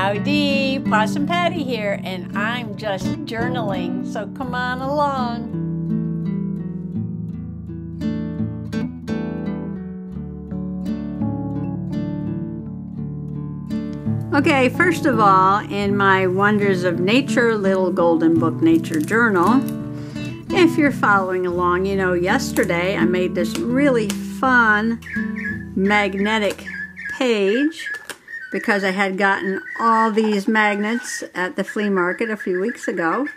Howdy, Possum Patty here, and I'm just journaling, so come on along. Okay, first of all, in my Wonders of Nature Little Golden Book Nature Journal, if you're following along, you know, yesterday I made this really fun magnetic page because I had gotten all these magnets at the flea market a few weeks ago.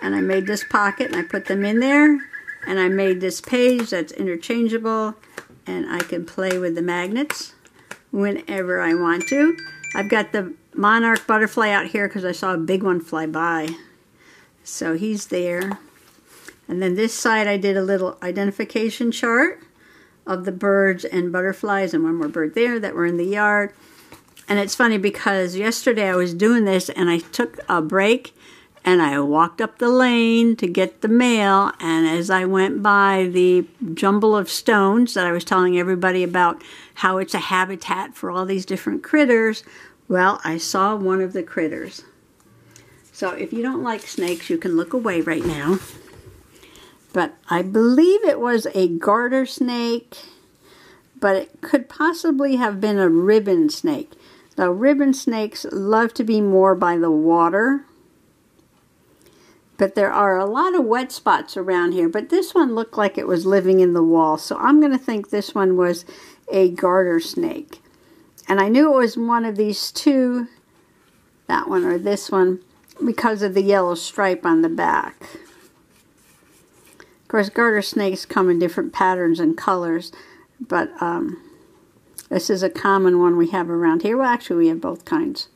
And I made this pocket and I put them in there. And I made this page that's interchangeable and I can play with the magnets whenever I want to. I've got the monarch butterfly out here because I saw a big one fly by. So he's there. And then this side I did a little identification chart of the birds and butterflies and one more bird there that were in the yard. And it's funny because yesterday I was doing this and I took a break and I walked up the lane to get the mail. And as I went by the jumble of stones that I was telling everybody about how it's a habitat for all these different critters, well, I saw one of the critters. So if you don't like snakes, you can look away right now. But I believe it was a garter snake, but it could possibly have been a ribbon snake. Now, ribbon snakes love to be more by the water, but there are a lot of wet spots around here. But this one looked like it was living in the wall, so I'm going to think this one was a garter snake. And I knew it was one of these two, that one or this one, because of the yellow stripe on the back. Of course, garter snakes come in different patterns and colors, but um, this is a common one we have around here. Well, actually, we have both kinds.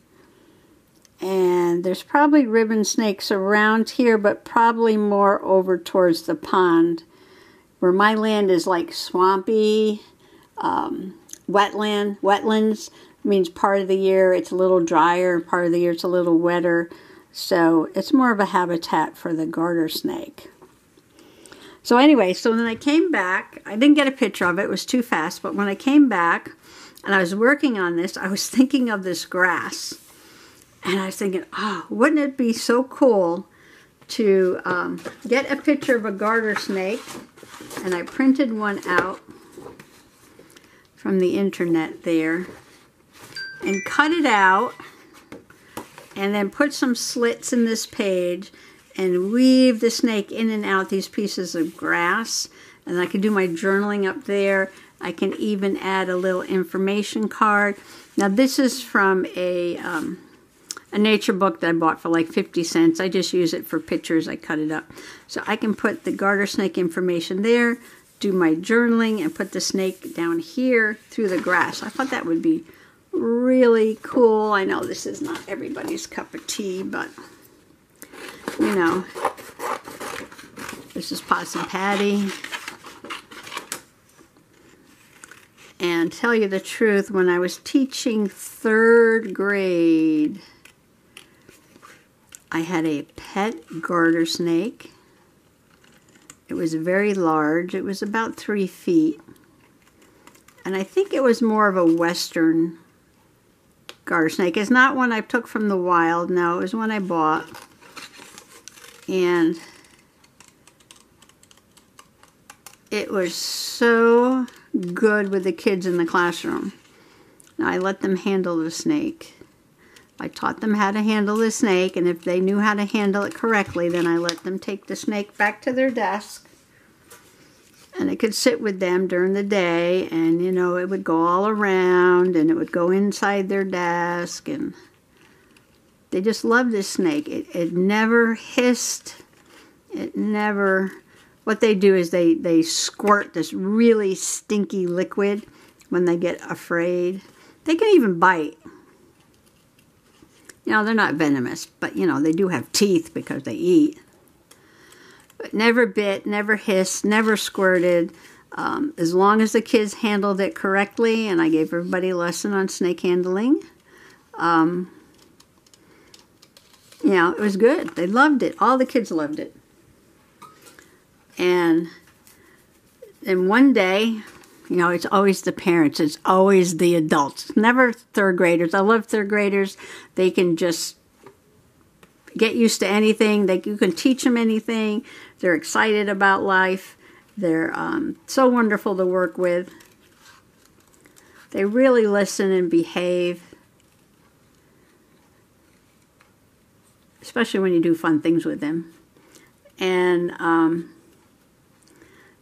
And there's probably ribbon snakes around here, but probably more over towards the pond. Where my land is like swampy, um, wetland. Wetlands means part of the year it's a little drier, part of the year it's a little wetter. So it's more of a habitat for the garter snake. So anyway, so when I came back, I didn't get a picture of it, it was too fast, but when I came back, and I was working on this, I was thinking of this grass. And I was thinking, oh, wouldn't it be so cool to um, get a picture of a garter snake? And I printed one out from the internet there and cut it out and then put some slits in this page and weave the snake in and out these pieces of grass. And I can do my journaling up there I can even add a little information card. Now this is from a, um, a nature book that I bought for like 50 cents. I just use it for pictures. I cut it up. So I can put the garter snake information there, do my journaling, and put the snake down here through the grass. I thought that would be really cool. I know this is not everybody's cup of tea, but you know, this is Possum Patty. And tell you the truth, when I was teaching third grade, I had a pet garter snake. It was very large. It was about three feet. And I think it was more of a western garter snake. It's not one I took from the wild. No, it was one I bought. And it was so good with the kids in the classroom. I let them handle the snake. I taught them how to handle the snake, and if they knew how to handle it correctly, then I let them take the snake back to their desk. And it could sit with them during the day, and you know, it would go all around, and it would go inside their desk, and they just loved this snake. It, it never hissed, it never what they do is they, they squirt this really stinky liquid when they get afraid. They can even bite. You know, they're not venomous, but you know, they do have teeth because they eat. But never bit, never hissed, never squirted. Um, as long as the kids handled it correctly, and I gave everybody a lesson on snake handling, um, you know, it was good. They loved it. All the kids loved it. And then one day, You know, it's always the parents, it's always the adults, never third graders. I love third graders. They can just get used to anything. They, you can teach them anything. They're excited about life. They're um, so wonderful to work with. They really listen and behave. Especially when you do fun things with them. And um,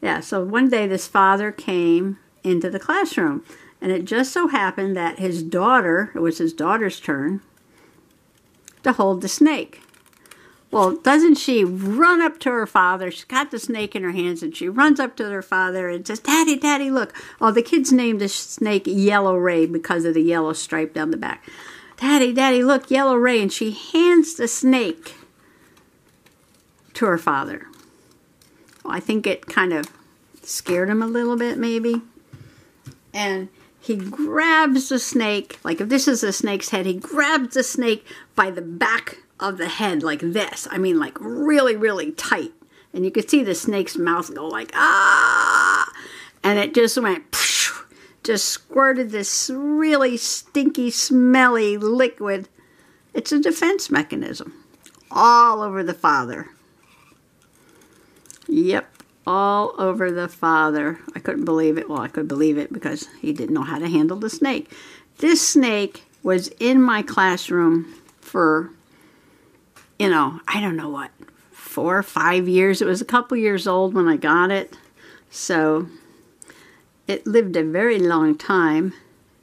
yeah, so one day this father came into the classroom. And it just so happened that his daughter, it was his daughter's turn, to hold the snake. Well, doesn't she run up to her father? She's got the snake in her hands and she runs up to her father and says, Daddy, Daddy, look. Oh, the kids named the snake Yellow Ray because of the yellow stripe down the back. Daddy, Daddy, look, Yellow Ray. And she hands the snake to her father. Well, I think it kind of scared him a little bit, maybe. And he grabs the snake, like if this is a snake's head, he grabs the snake by the back of the head like this. I mean, like really, really tight. And you could see the snake's mouth go like, ah! And it just went, just squirted this really stinky, smelly liquid. It's a defense mechanism all over the father. Yep, all over the father. I couldn't believe it. Well, I could believe it because he didn't know how to handle the snake. This snake was in my classroom for you know, I don't know what, four or five years. It was a couple years old when I got it. So it lived a very long time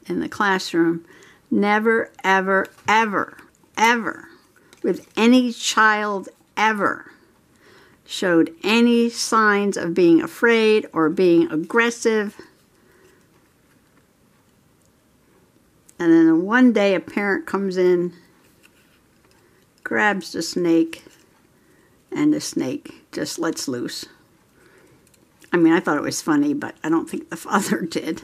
in the classroom. Never, ever, ever, ever, with any child ever, showed any signs of being afraid or being aggressive. And then one day a parent comes in grabs the snake, and the snake just lets loose. I mean, I thought it was funny, but I don't think the father did.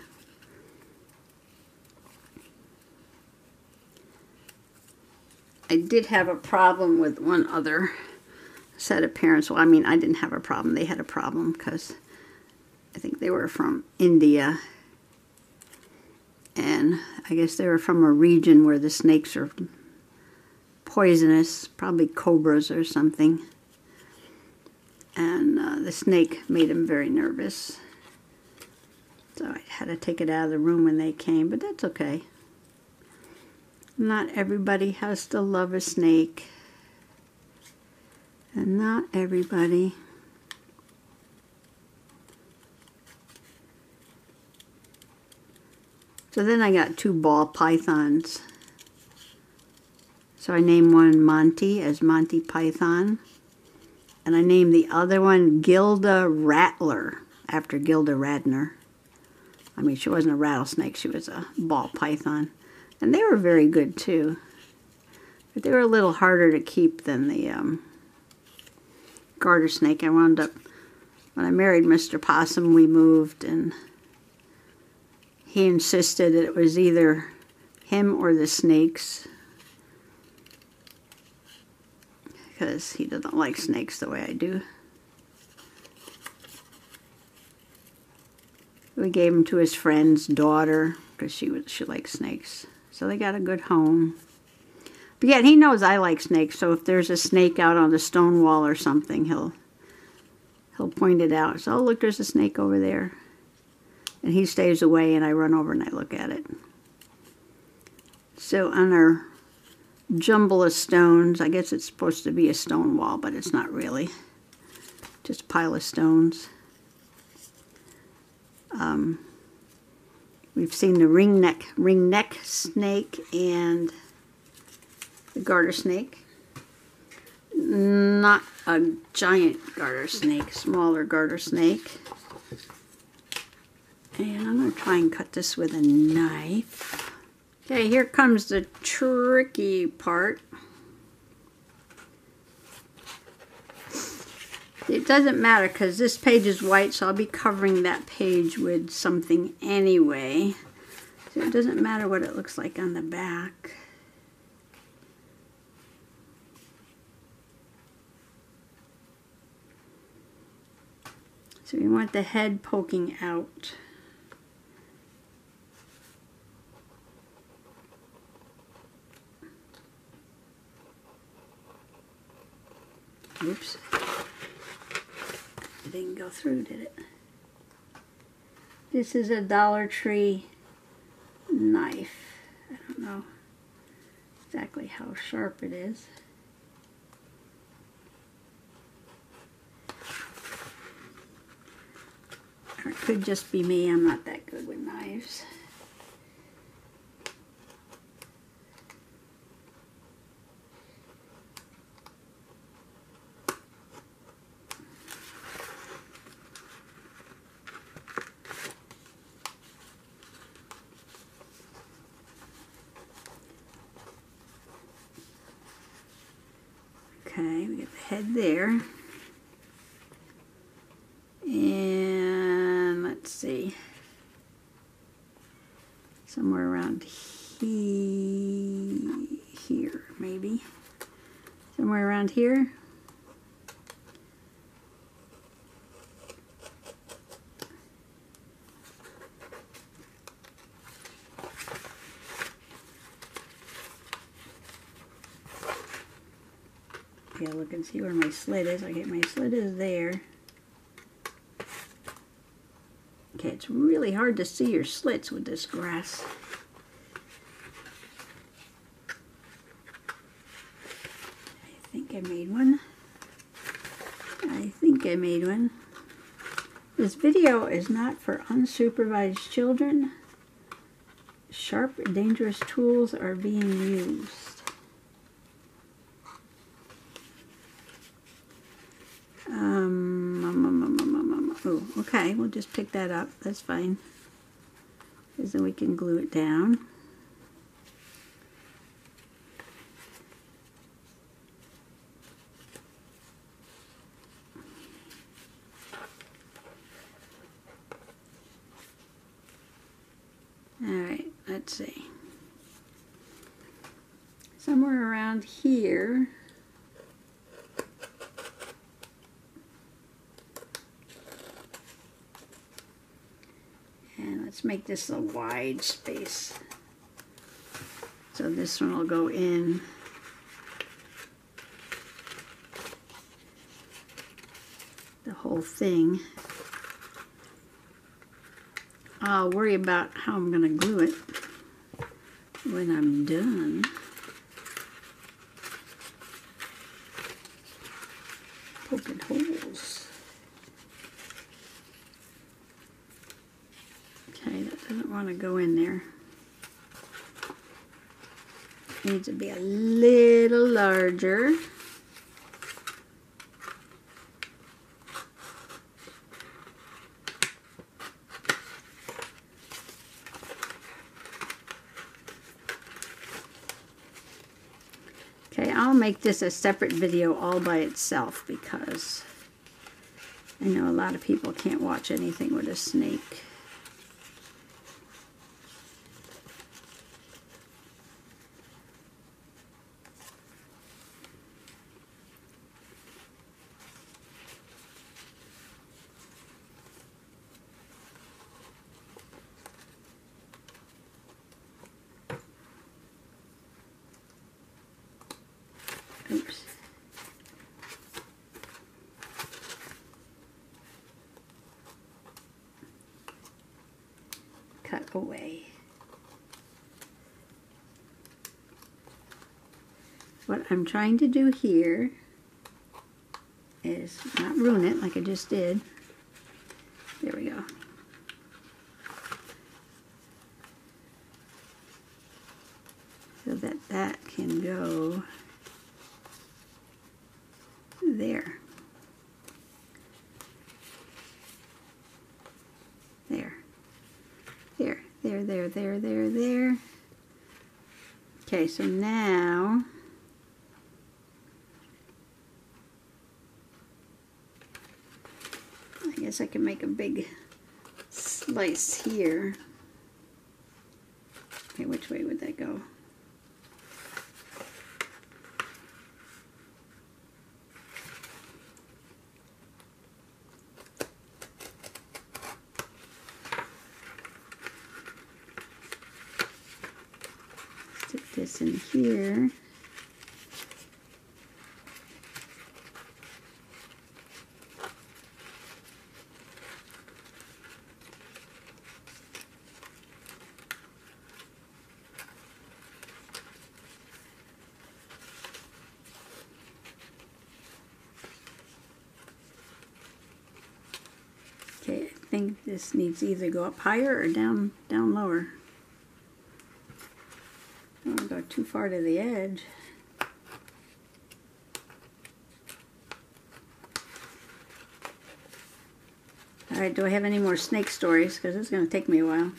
I did have a problem with one other set of parents. Well, I mean, I didn't have a problem. They had a problem because I think they were from India. And I guess they were from a region where the snakes are poisonous, probably cobras or something. And uh, the snake made him very nervous. So I had to take it out of the room when they came, but that's okay. Not everybody has to love a snake. And not everybody. So then I got two ball pythons. So I named one Monty as Monty Python. And I named the other one Gilda Rattler after Gilda Radner. I mean, she wasn't a rattlesnake, she was a ball python. And they were very good too. But they were a little harder to keep than the um, garter snake. I wound up, when I married Mr. Possum, we moved and he insisted that it was either him or the snakes. Because he doesn't like snakes the way I do. We gave him to his friend's daughter because she was she likes snakes. So they got a good home. But yet he knows I like snakes, so if there's a snake out on the stone wall or something, he'll he'll point it out. So oh, look, there's a snake over there. And he stays away and I run over and I look at it. So on our jumble of stones. I guess it's supposed to be a stone wall, but it's not really. Just a pile of stones. Um, we've seen the ringneck ringneck snake and the garter snake. Not a giant garter snake, smaller garter snake. And I'm going to try and cut this with a knife. Okay, here comes the tricky part. It doesn't matter because this page is white, so I'll be covering that page with something anyway. So it doesn't matter what it looks like on the back. So we want the head poking out. Oops. It didn't go through, did it? This is a Dollar Tree knife. I don't know exactly how sharp it is. Or it could just be me. I'm not that good with knives. Okay, we got the head there. And let's see. Somewhere around he here, maybe. Somewhere around here. And see where my slit is. Okay, my slit is there. Okay, it's really hard to see your slits with this grass. I think I made one. I think I made one. This video is not for unsupervised children. Sharp, dangerous tools are being used. Um, um, oh, okay, we'll just pick that up. That's fine. Because then we can glue it down. Alright, let's see. Somewhere around here, and let's make this a wide space. So this one will go in. The whole thing. I'll worry about how I'm going to glue it when I'm done. Poking holes. Okay, that doesn't want to go in there. It Needs to be a little larger. Okay, I'll make this a separate video all by itself because I know a lot of people can't watch anything with a snake. Oops. Cut away. What I'm trying to do here is not ruin it like I just did. There we go. So that that can go there. There. There, there, there, there, there, there. Okay, so now I I can make a big slice here. Okay, which way would that go? Stick this in here. Think this needs to either go up higher or down down lower. I don't go too far to the edge. Alright, do I have any more snake stories? Because it's going to take me a while.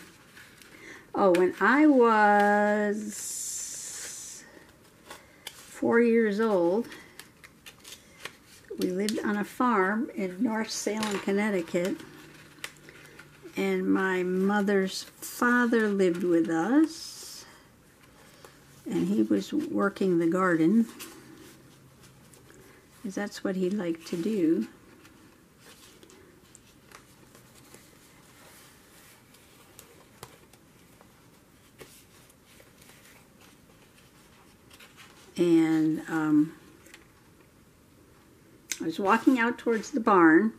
Oh, when I was four years old, we lived on a farm in North Salem, Connecticut. And my mother's father lived with us. And he was working the garden. Because that's what he liked to do. and um, I was walking out towards the barn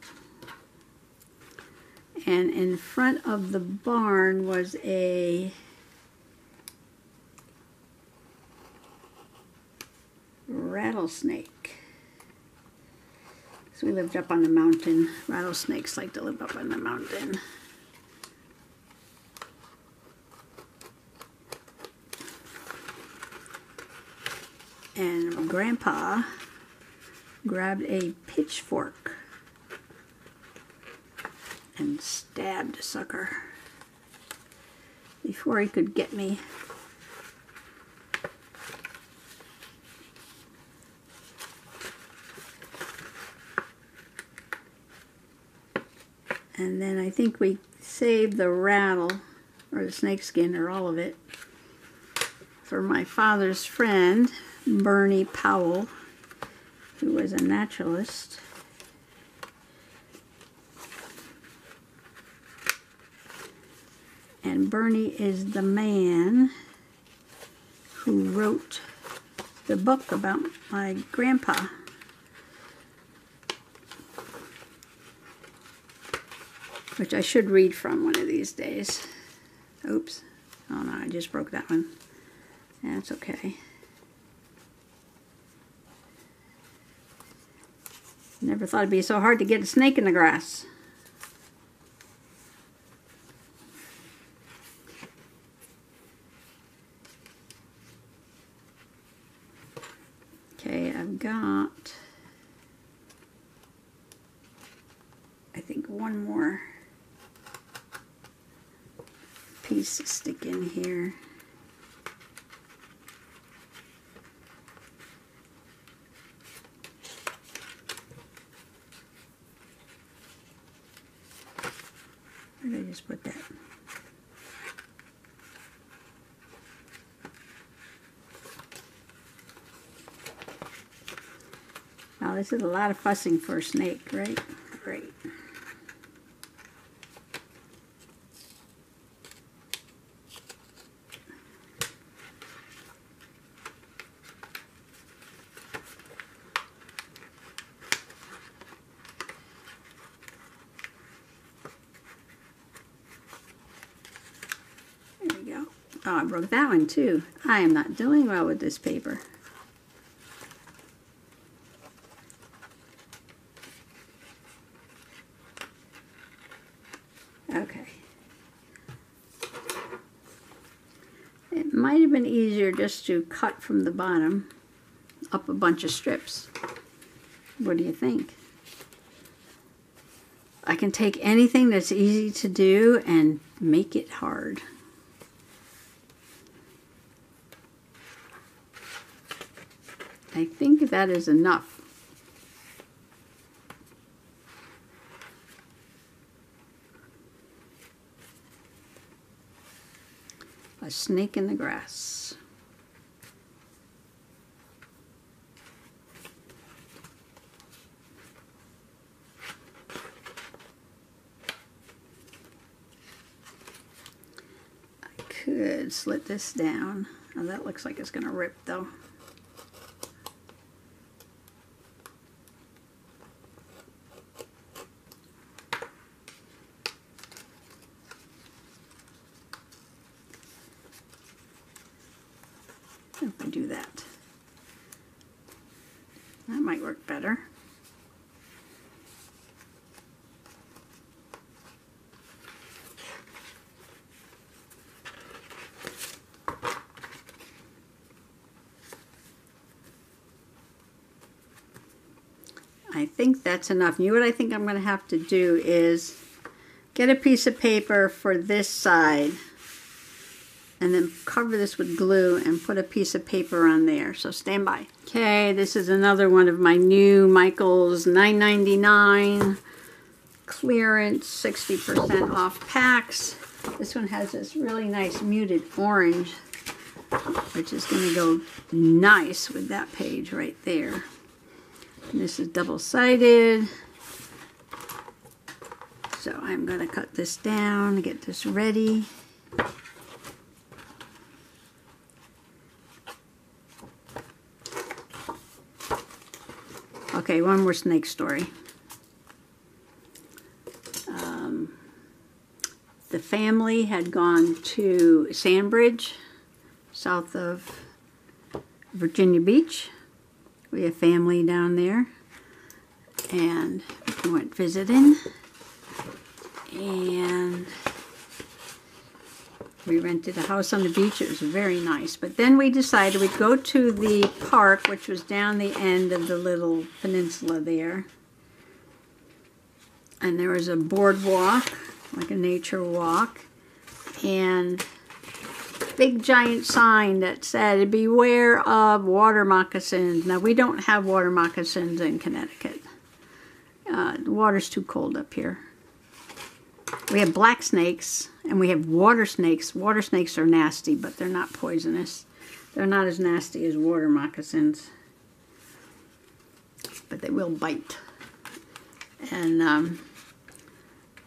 and in front of the barn was a rattlesnake. So we lived up on the mountain. Rattlesnakes like to live up on the mountain. and Grandpa grabbed a pitchfork and stabbed a sucker before he could get me. And then I think we saved the rattle or the snakeskin or all of it for my father's friend Bernie Powell, who was a naturalist. And Bernie is the man who wrote the book about my grandpa. Which I should read from one of these days. Oops. Oh no, I just broke that one. That's okay. Never thought it'd be so hard to get a snake in the grass. Okay, I've got, I think one more piece to stick in here. Where did I just put that? Now this is a lot of fussing for a snake, right? Great. There we go. Oh, I broke that one too. I am not doing well with this paper. Okay. It might have been just to cut from the bottom up a bunch of strips. What do you think? I can take anything that's easy to do and make it hard. I think that is enough. A snake in the grass. I could slit this down. Oh, that looks like it's going to rip though. if we do that. That might work better. I think that's enough. You know what I think I'm going to have to do is get a piece of paper for this side and then cover this with glue and put a piece of paper on there. So stand by. Okay, this is another one of my new Michaels 9.99 clearance 60% off packs. This one has this really nice muted orange, which is going to go nice with that page right there. This is double-sided. So I'm going to cut this down, get this ready. Okay, one more snake story. Um, the family had gone to Sandbridge, south of Virginia Beach. We have family down there. And we went visiting. And we rented a house on the beach. It was very nice. But then we decided we'd go to the park, which was down the end of the little peninsula there. And there was a boardwalk, like a nature walk. And big giant sign that said, beware of water moccasins. Now, we don't have water moccasins in Connecticut. Uh, the water's too cold up here. We have black snakes and we have water snakes. Water snakes are nasty, but they're not poisonous. They're not as nasty as water moccasins. But they will bite. And um,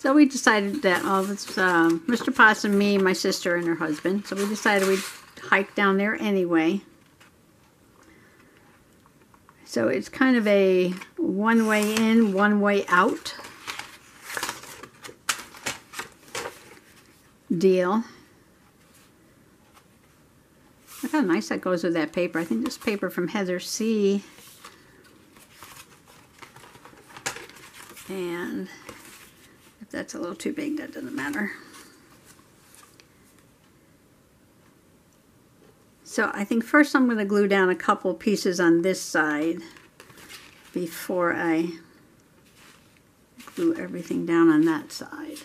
so we decided that, oh, it's um, Mr. Possum, me, my sister, and her husband. So we decided we'd hike down there anyway. So it's kind of a one way in, one way out deal. Look how nice that goes with that paper. I think this paper from Heather C. And if that's a little too big, that doesn't matter. So I think first I'm going to glue down a couple pieces on this side before I glue everything down on that side.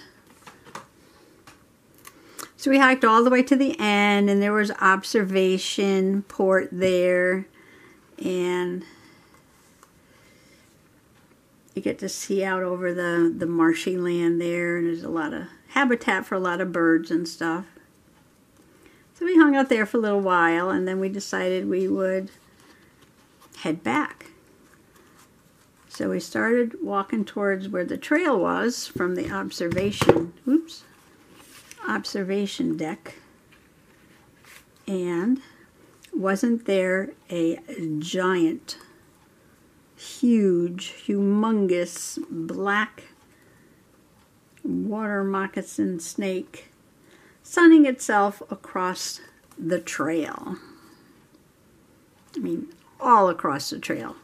So we hiked all the way to the end and there was observation port there and you get to see out over the, the marshy land there and there's a lot of habitat for a lot of birds and stuff. So we hung out there for a little while and then we decided we would head back. So we started walking towards where the trail was from the observation. Oops observation deck and wasn't there a giant, huge, humongous black water moccasin snake sunning itself across the trail. I mean, all across the trail.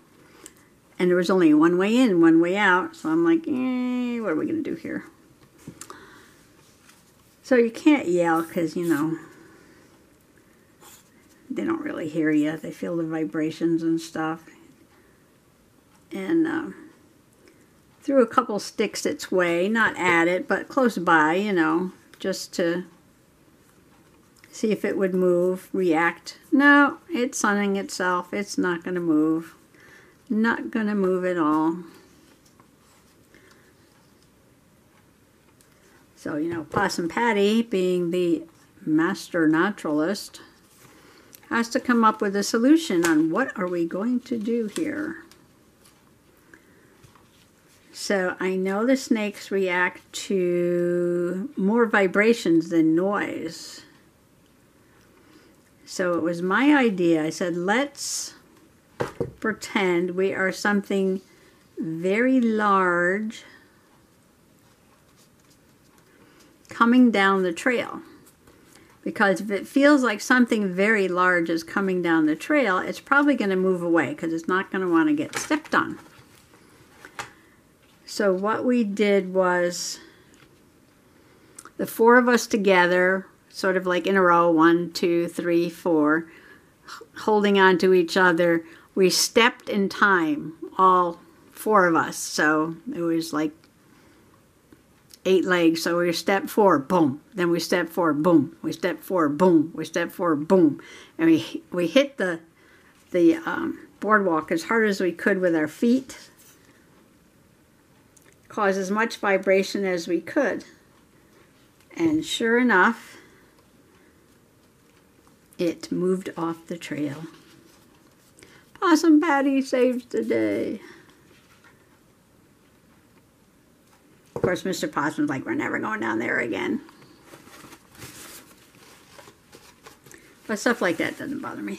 And there was only one way in, one way out. So I'm like, eh, what are we going to do here? So you can't yell because, you know, they don't really hear you. They feel the vibrations and stuff. And uh, threw a couple sticks its way, not at it, but close by, you know, just to see if it would move, react. No, it's sunning itself. It's not going to move. Not going to move at all. So, you know, Possum Patty, being the master naturalist, has to come up with a solution on what are we going to do here. So I know the snakes react to more vibrations than noise. So it was my idea. I said, let's pretend we are something very large coming down the trail. Because if it feels like something very large is coming down the trail, it's probably going to move away because it's not going to want to get stepped on. So what we did was the four of us together, sort of like in a row, one, two, three, four, holding on to each other, we stepped in time, all four of us, so it was like eight legs. So we step four, boom. Then we step four, boom. We step four, boom. We step four, boom. And we we hit the the um, boardwalk as hard as we could with our feet. Cause as much vibration as we could. And sure enough, it moved off the trail. Possum Patty saves the day. Of course, Mr. Possum's like, we're never going down there again. But stuff like that doesn't bother me.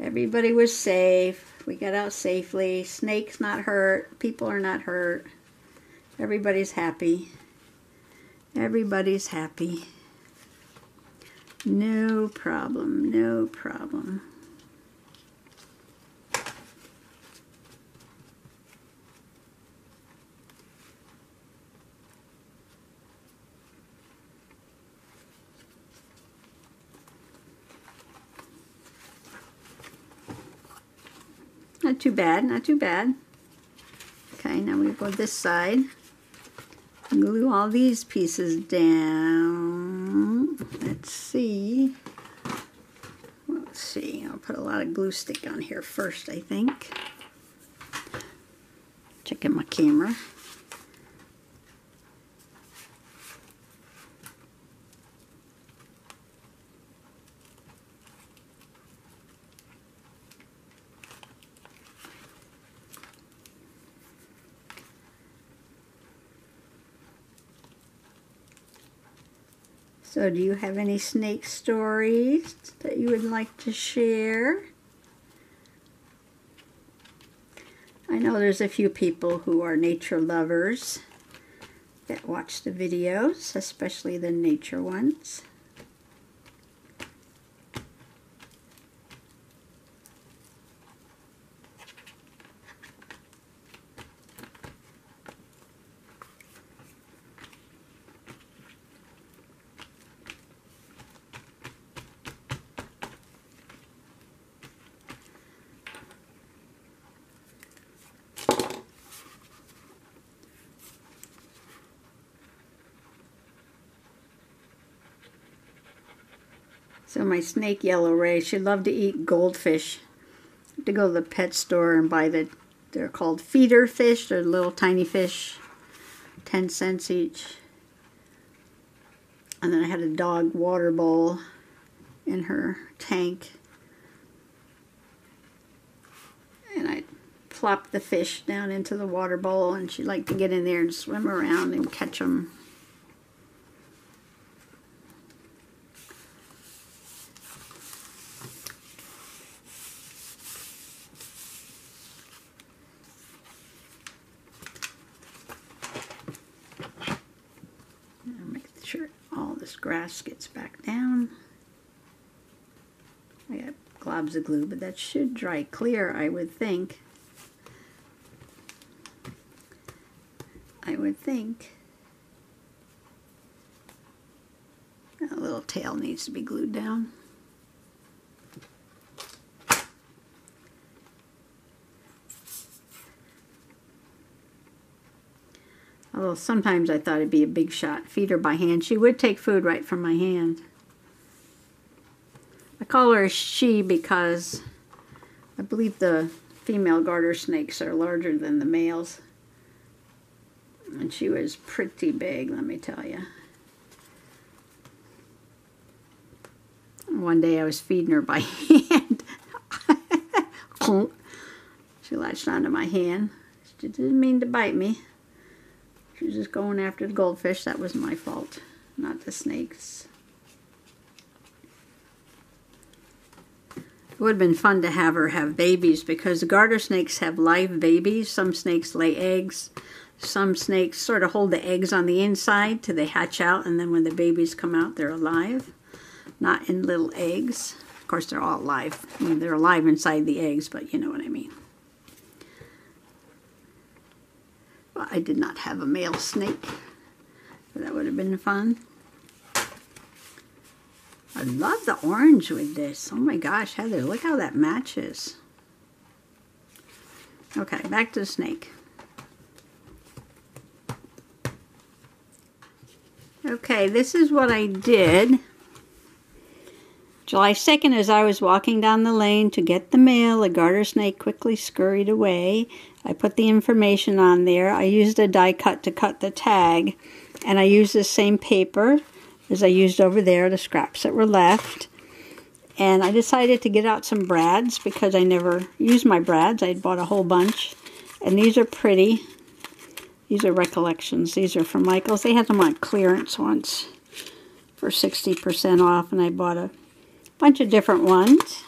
Everybody was safe. We got out safely. Snake's not hurt. People are not hurt. Everybody's happy. Everybody's happy. No problem, no problem. Not too bad, not too bad. Okay, now we go this side. Glue all these pieces down. Let's see. Let's see, I'll put a lot of glue stick on here first, I think. Checking my camera. So do you have any snake stories that you would like to share? I know there's a few people who are nature lovers that watch the videos, especially the nature ones. So my snake yellow ray, she loved to eat goldfish. To go to the pet store and buy the, they're called feeder fish. They're little tiny fish, 10 cents each. And then I had a dog water bowl in her tank. And I plopped the fish down into the water bowl and she liked to get in there and swim around and catch them. Grass gets back down. I got globs of glue, but that should dry clear, I would think. I would think. That little tail needs to be glued down. Although sometimes I thought it'd be a big shot. Feed her by hand. She would take food right from my hand. I call her she because I believe the female garter snakes are larger than the males. And she was pretty big, let me tell you. One day I was feeding her by hand. she latched onto my hand. She didn't mean to bite me. She was just going after the goldfish. That was my fault, not the snakes. It would have been fun to have her have babies because the garter snakes have live babies. Some snakes lay eggs. Some snakes sort of hold the eggs on the inside till they hatch out, and then when the babies come out, they're alive, not in little eggs. Of course, they're all alive. I mean, they're alive inside the eggs, but you know what I mean. Well, I did not have a male snake. that would have been fun. I love the orange with this. Oh my gosh, Heather, look how that matches. Okay, back to the snake. Okay, this is what I did. July 2nd, as I was walking down the lane to get the mail, a garter snake quickly scurried away. I put the information on there. I used a die cut to cut the tag, and I used the same paper as I used over there, the scraps that were left. And I decided to get out some brads because I never used my brads. I bought a whole bunch. And these are pretty. These are recollections. These are from Michaels. They had them on clearance once for 60% off, and I bought a bunch of different ones.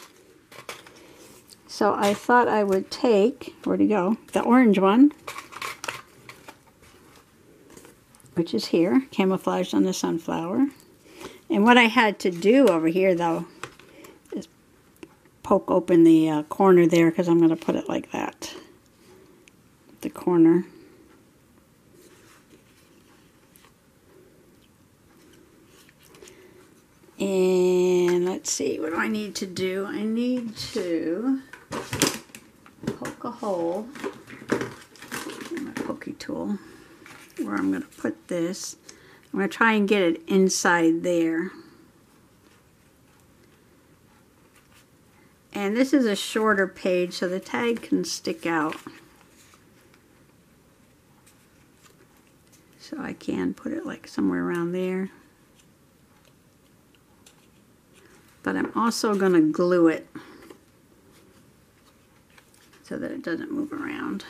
So I thought I would take, where'd he go? The orange one, which is here, camouflaged on the sunflower. And what I had to do over here, though, is poke open the uh, corner there because I'm going to put it like that. The corner. And let's see, what do I need to do? I need to poke a hole in my pokey tool where I'm going to put this. I'm going to try and get it inside there. And this is a shorter page so the tag can stick out. So I can put it like somewhere around there. but I'm also going to glue it so that it doesn't move around.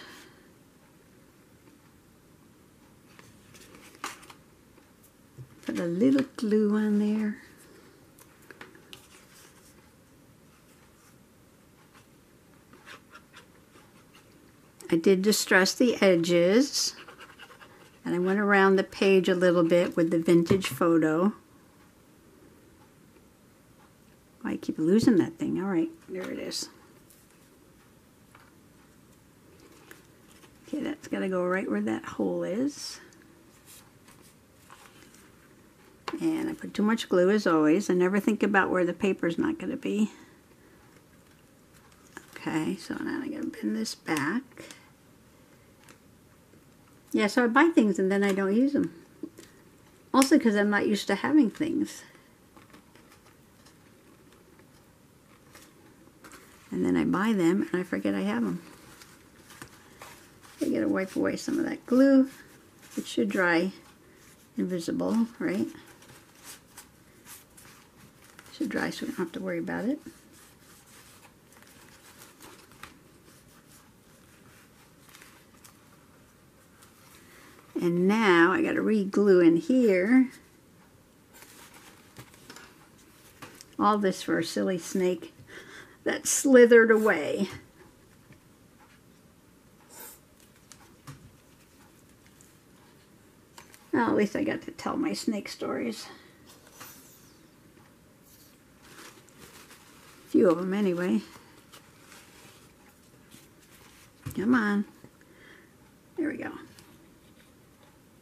Put a little glue on there. I did distress the edges and I went around the page a little bit with the vintage photo. I keep losing that thing. All right, there it is. Okay, that's got to go right where that hole is. And I put too much glue as always. I never think about where the paper's not going to be. Okay, so now I'm going to bend this back. Yeah, so I buy things and then I don't use them. Also because I'm not used to having things. and then I buy them and I forget I have them. I gotta wipe away some of that glue. It should dry invisible, right? Should dry so we don't have to worry about it. And now I got to re-glue in here. All this for a silly snake that slithered away. Well, at least I got to tell my snake stories. A few of them anyway. Come on. There we go.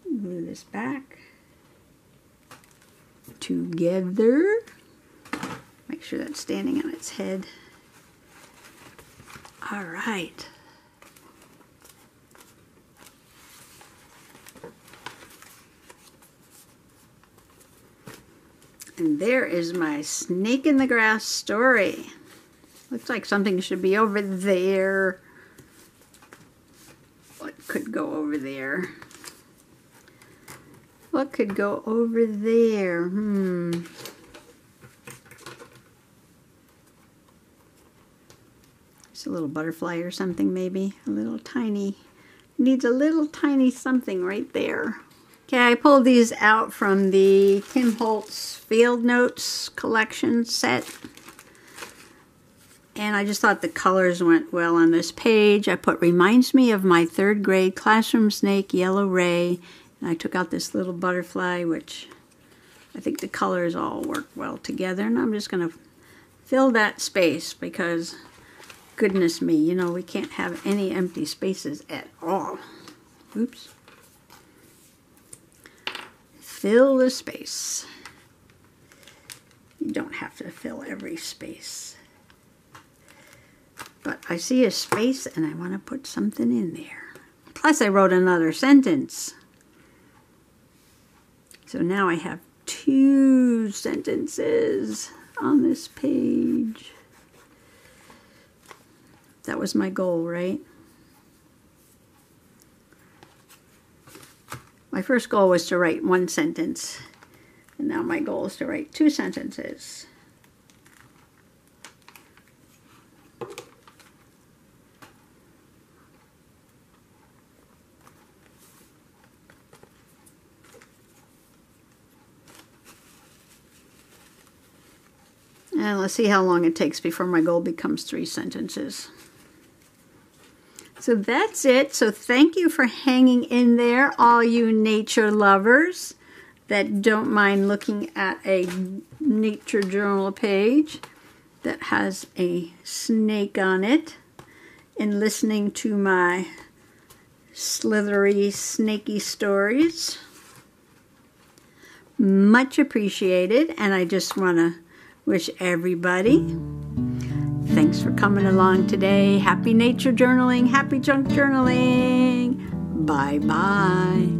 Move this back. Together. Make sure that's standing on its head. All right. And there is my snake in the grass story. Looks like something should be over there. What could go over there? What could go over there? Hmm. It's a little butterfly or something maybe. A little tiny, needs a little tiny something right there. Okay, I pulled these out from the Tim Holtz Field Notes collection set. And I just thought the colors went well on this page. I put reminds me of my third grade classroom snake, Yellow Ray. And I took out this little butterfly, which I think the colors all work well together. And I'm just going to fill that space because goodness me, you know, we can't have any empty spaces at all. Oops. Fill the space. You don't have to fill every space. But I see a space and I want to put something in there. Plus I wrote another sentence. So now I have two sentences on this page. That was my goal, right? My first goal was to write one sentence, and now my goal is to write two sentences. And let's see how long it takes before my goal becomes three sentences. So that's it. So thank you for hanging in there, all you nature lovers that don't mind looking at a nature journal page that has a snake on it and listening to my slithery, snaky stories. Much appreciated, and I just want to wish everybody thanks for coming along today. Happy nature journaling, happy junk journaling. Bye bye.